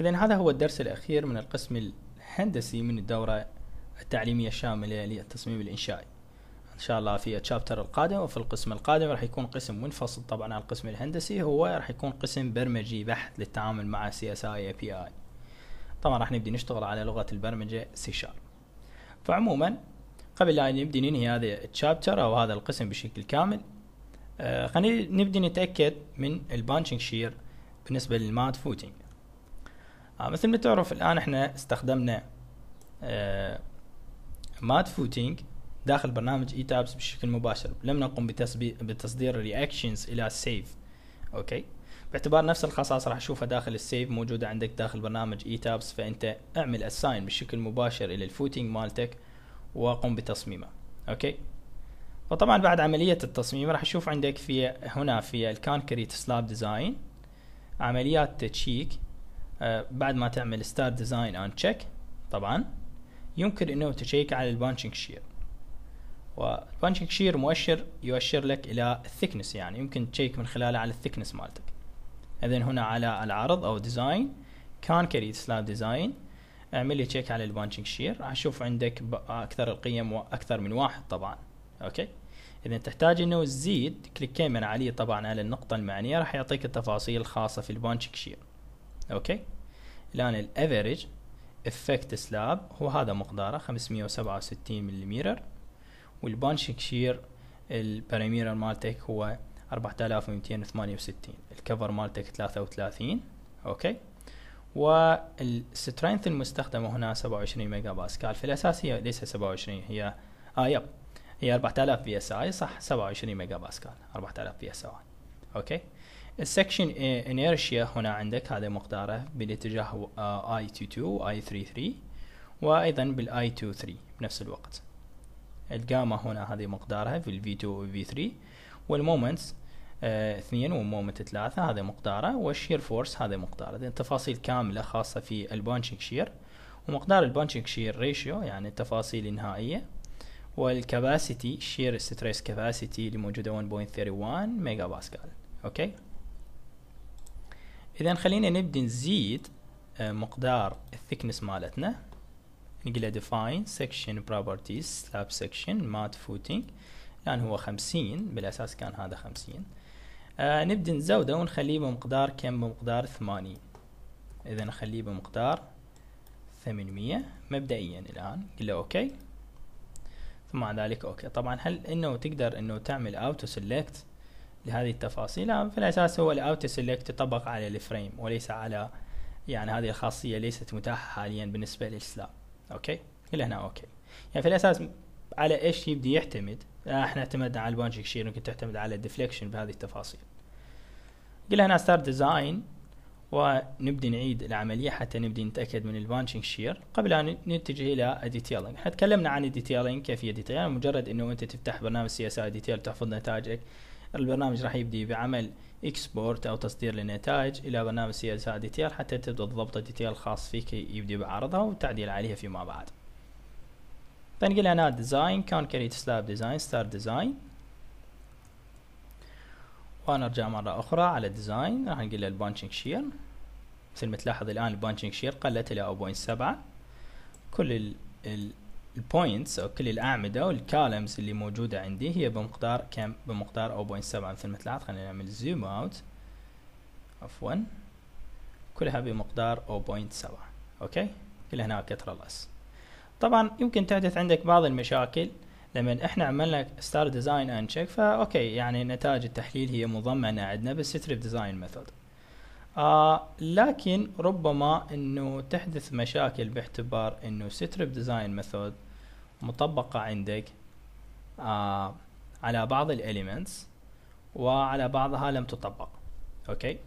إذا هذا هو الدرس الأخير من القسم الهندسي من الدورة التعليمية الشاملة للتصميم الإنشائي. إن شاء الله في ال chapter القادم وفي القسم القادم راح يكون قسم منفصل طبعا عن القسم الهندسي هو راح يكون قسم برمجي بحت للتعامل مع CSI API طبعا راح نبدي نشتغل على لغة البرمجة C Sharp فعموما قبل لا نبدي ننهي هذا ال chapter أو هذا القسم بشكل كامل آه خلينا نبدي نتأكد من ال punching shear بالنسبة لل mat footing آه مثل ما تعرف الآن إحنا استخدمنا آه mat footing داخل برنامج ETABS بشكل مباشر. لم نقم بتصدير reactions إلى SAFE okay؟ باعتبار نفس الخصائص راح أشوفها داخل ال SAFE موجودة عندك داخل برنامج ETABS فأنت أعمل assign بشكل مباشر إلى ال footing مالتك وقم بتصميمه. okay؟ فطبعا بعد عملية التصميم راح أشوف عندك في هنا في ال concrete slab design عمليات check آه بعد ما تعمل start design and check طبعا يمكن إنه check على ال punching shear وال punching shear مؤشر يؤشر لك إلى ال thickness يعني يمكن check من خلاله على ال thickness مالتك. اذا هنا على العرض أو design concrete slab design اعمل لي check على ال punching shear راح أشوف عندك أكثر القيم وأكثر من واحد طبعا. okay؟ اذا تحتاج إنه تزيد click يمين عليه طبعا على النقطة المعنية راح يعطيك التفاصيل الخاصة في ال punching shear okay؟ الآن ال average effective slab هو هذا مقداره 567 ملم وال punching shear ال perimeter مالتك هو 4268 ال cover مالتك 33 okay؟ وال strength المستخدمة هنا 27 ميجا باسكال في الأساس هي ليس 27 هي آه yep. هي 4000 PSI صح؟ 27 ميجا باسكال 4000 PSI okay؟ ال section inertia هنا عندك هذا مقدارة بالاتجاه I 22 I 33 وأيضا بال I 23 بنفس الوقت. الجاما هنا هذه مقدارها في ال V 2 وال V 3 وال moments آه، اثنين و moment ثلاثة هذا مقدارة وال shear force هذا مقدارة. التفاصيل كاملة خاصة في ال punching shear. ومقدار ال punching shear ratio يعني التفاصيل النهائية وال capacity shear stress capacity اللي موجودة 1.31 ميجا باسكال. okay؟ اذا خلينا نبدي نزيد آه، مقدار ال thickness مالتنا. نقول define section properties slab section mat footing. الان هو خمسين بالأساس كان هذا خمسين. آه نبدي نزوده ونخليه بمقدار كم؟ بمقدار ثمانين. اذا نخليه بمقدار ثمانمية مبدئيا الآن. قل له okay. ثم بعد ذلك okay. طبعا هل إنه تقدر إنه تعمل auto select لهذه التفاصيل. في الأساس هو ال auto select يطبق على ال frame وليس على يعني هذه الخاصية ليست متاحة حاليا بالنسبة لل slab okay؟ إلى هنا okay. يعني في الأساس على إيش يبدي يعتمد؟ إحنا اعتمدنا على ال punching shear ممكن تعتمد على ال deflection بهذه التفاصيل. قلنا هنا start design ونبدي نعيد العملية حتى نبدي نتأكد من ال punching shear قبل أن نتجه إلى ال detailing إحنا تكلمنا عن ال detailing كيفية detailing مجرد أنه أنت تفتح برنامج CSI Detail تحفظ نتائجك. البرنامج راح يبدي بعمل export أو تصدير للنتائج إلى برنامج CSI Detail حتى تبدأ تضبط ال detail الخاص فيك يبدي بعرضها والتعديل عليها فيما بعد. فنقول هنا design concrete slab design start design ونرجع مرة أخرى على design راح نقول له ال punching shear. مثل ما تلاحظ الآن ال punching shear قلت إلى 0.7 كل ال points أو كل الأعمدة وال columns اللي موجودة عندي هي بمقدار كم؟ بمقدار 0.7 مثل ما تلاحظ. خلينا نعمل zoom out عفوا. كلها بمقدار 0.7 okay؟ كلها هنا كتر الأس. طبعا يمكن تحدث عندك بعض المشاكل. لما إحنا عملنا start design and check فا okay يعني نتائج التحليل هي مضمنة عندنا بال strip design method آه لكن ربما إنه تحدث مشاكل باعتبار إنه strip design method مطبقة عندك آه على بعض ال elements وعلى بعضها لم تطبق. okay؟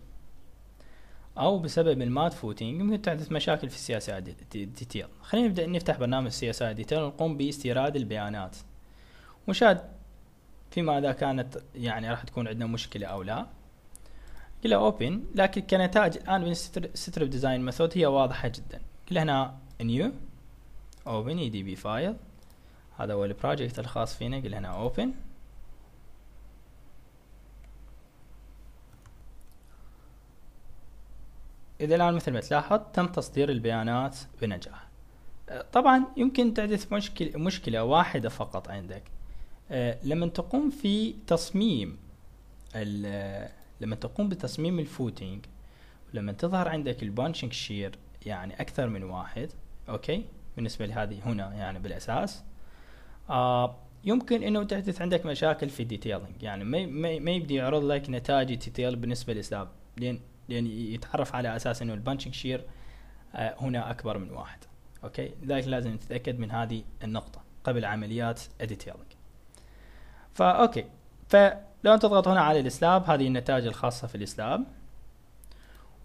أو بسبب ال mat footing ممكن تحدث مشاكل في ال CSI Detail خلينا نبدأ نفتح برنامج ال CSI Detail ونقوم باستيراد البيانات. نشاهد فيما إذا كانت يعني راح تكون عندنا مشكلة أو لا قل open لكن كنتائج الآن من strip design method هي واضحة جدا. قل هنا new open EDB file هذا هو ال project الخاص فينا قل هنا open إذا الآن مثل ما تلاحظ تم تصدير البيانات بنجاح. طبعا يمكن تحدث مشكلة مشكلة واحدة فقط عندك. آه، لما تقوم في تصميم لما تقوم بتصميم ال footing لما تظهر عندك ال punching shear يعني أكثر من واحد okay؟ بالنسبة لهذه هنا يعني بالأساس. آه يمكن إنه تحدث عندك مشاكل في ال detailing يعني ما ما, يبدي يعرض لك نتائج ال detail بالنسبة لل slab لأن لأن يتعرف على أساس إنه ال punching shear آه هنا أكبر من واحد. okay؟ لذلك لازم تتأكد من هذه النقطة قبل عمليات ال detailing فا فلو تضغط هنا على ال slab هذه النتائج الخاصة في السلاب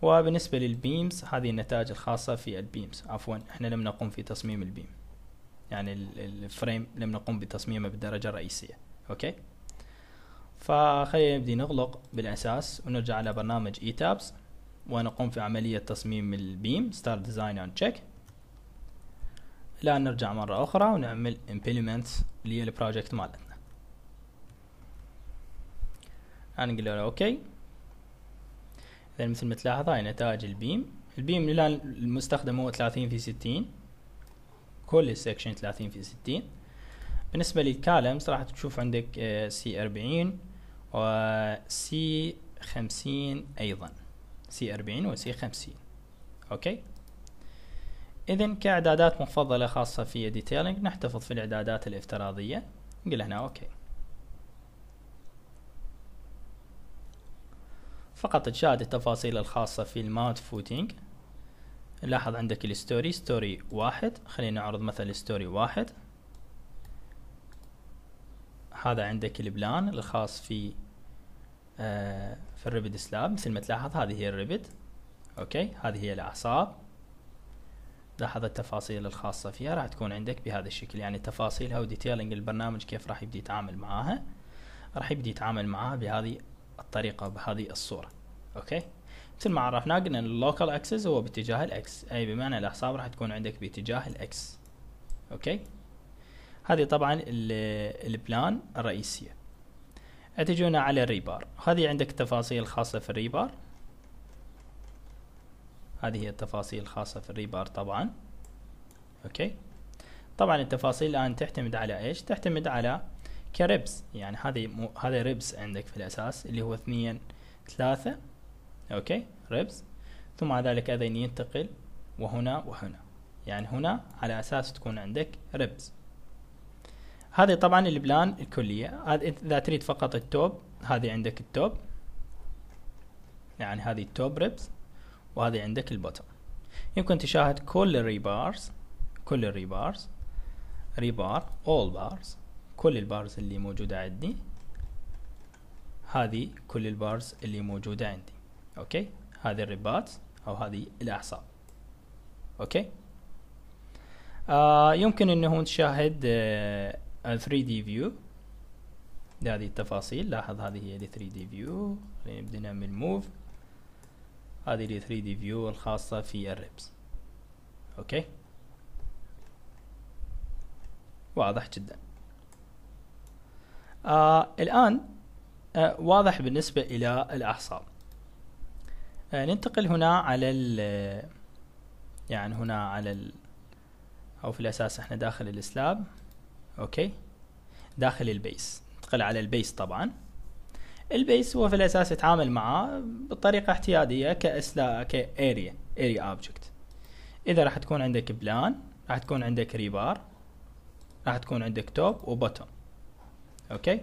وبالنسبة لل beams هذه النتائج الخاصة في ال beams. عفوا إحنا لم نقوم في تصميم ال beam. يعني ال frame لم نقوم بتصميمه بالدرجة الرئيسية. okay؟ فخلينا نبدي نغلق بالأساس ونرجع على برنامج ETABS ونقوم في عملية تصميم ال beam start design and check الآن نرجع مرة أخرى ونعمل implement لل project مالتنا. نقول له okay. إذا مثل ما تلاحظ هاي نتائج ال beam. ال beam الآن المستخدم هو ثلاثين في ستين. كل ال section ثلاثين في ستين. بالنسبة لل columns راح تشوف عندك C أربعين و C خمسين أيضا. C أربعين و C خمسين. okay؟ إذا كإعدادات مفضلة خاصة في detailing نحتفظ في الإعدادات الافتراضية. نقول هنا okay. فقط تشاهد التفاصيل الخاصة في ال mat footing لاحظ عندك ال story story واحد. خلينا نعرض مثلا story واحد. هذا عندك ال plan الخاص في آه في ال ribbed slab مثل ما تلاحظ هذه هي ال ribbed okay؟ هذه هي الأعصاب. لاحظ التفاصيل الخاصة فيها. راح تكون عندك بهذا الشكل. يعني تفاصيلها و detailing البرنامج كيف راح يبدي يتعامل معاها. راح يبدي يتعامل معاها بهذه الطريقة بهذه الصورة. okay؟ مثل ما عرفنا قلنا إن ال local axis هو باتجاه ال X أي بمعنى الأعصاب راح تكون عندك باتجاه ال X okay؟ هذه طبعا ال plan الرئيسية. إذا جينا على ال rebar هذه عندك تفاصيل خاصة في ال rebar هذه هي التفاصيل الخاصة في ال rebar طبعا. okay؟ طبعا التفاصيل الآن تعتمد على إيش؟ تعتمد على ك ribs. يعني هذه مو هذا ribs عندك في الأساس اللي هو اثنين ثلاثة. okay؟ ribs. ثم بعد ذلك أيضا ينتقل وهنا وهنا. يعني هنا على أساس تكون عندك ribs. هذه طبعا ال plan الكلية. إذا تريد فقط ال top هذه عندك ال top. يعني هذه ال top ribs وهذه عندك ال bottom. يمكن تشاهد كل ال rebars كل ال rebars rebar all bars كل ال bars اللي موجودة عندي. هذه كل ال bars اللي موجودة عندي. okay هذه ال ribs أو هذه الأعصاب. okay آه يمكن إنه نشاهد آه 3 d view. لهذه التفاصيل. لاحظ هذه هي ال 3 d view. نبدأ نعمل move هذه ال 3 d view الخاصة في ال ribs okay واضح جدا. آه الآن آه واضح بالنسبة إلى الأعصاب. آه ننتقل هنا على ال يعني هنا على ال أو في الأساس إحنا داخل ال slab. okay. داخل ال base. ننتقل على ال base طبعا. ال base هو في الأساس يتعامل معاه بطريقة اعتيادية ك slab ك area area object إذا راح تكون عندك plan راح تكون عندك rebar راح تكون عندك top و bottom okay.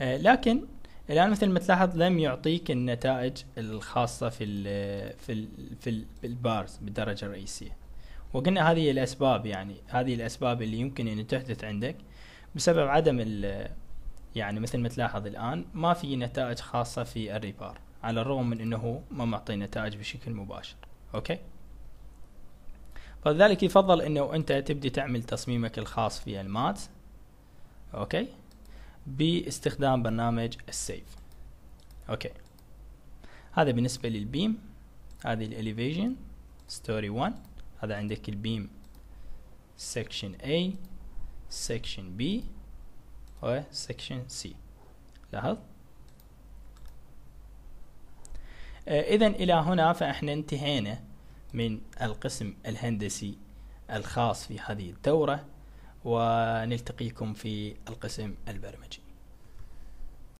آه لكن الآن مثل ما تلاحظ لم يعطيك النتائج الخاصة في ال في ال في, في ال bars بالدرجة الرئيسية. وقلنا هذه الأسباب يعني هذه الأسباب اللي يمكن أن تحدث عندك بسبب عدم ال يعني مثل ما تلاحظ الآن ما في نتائج خاصة في ال rebar على الرغم من إنه ما معطي نتائج بشكل مباشر. okay؟ فلذلك يفضل إنه أنت تبدي تعمل تصميمك الخاص في ال mat okay؟ باستخدام برنامج SAFE. okay. هذا بالنسبة لل beam. هذه ال elevation story 1 هذا عندك ال beam section A section B و section C. لاحظ؟ إذا إلى هنا فإحنا انتهينا من القسم الهندسي الخاص في هذه الدورة. ونلتقيكم في القسم البرمجي.